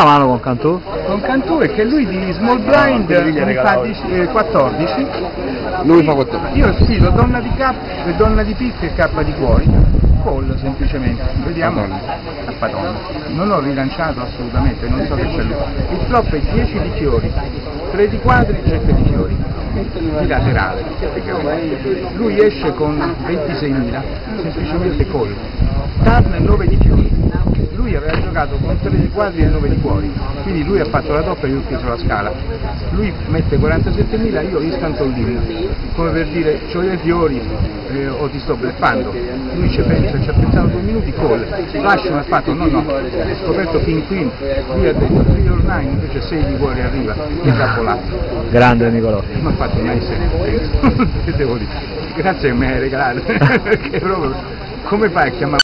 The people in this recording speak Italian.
sta mano con Cantù? Con Cantù è che lui di Small Blind mi fa dici- eh, 14. Lui fa 14. Io sfido donna di K, eh, donna di picca e K di cuori. Call semplicemente. Vediamo. A Padonna. Non ho rilanciato assolutamente, non so che c'è lui. Il flop è 10 di fiori, 3 di quadri, 7 di fiori. Di laterale. Lui esce con 26.000, semplicemente call. Turn 9 di fiori. Lui aveva giocato con 3 di quadri e 9 di cuori, quindi lui ha fatto la doppia e io ho preso la scala. Lui mette 47.000, io in, come per dire c'ho i fiori eh, o ti sto bleffando. Lui ci pensa, ci ha pensato due minuti, call, mi ha fatto, no no, ho scoperto King Queen, lui ha detto 3 or 9, invece 6 di cuori arriva, e l'ha volato. Grande Nicolò. Mi ha fatto nice senso, che devo dire. Grazie che mi hai regalato, perché proprio come fai a chiamare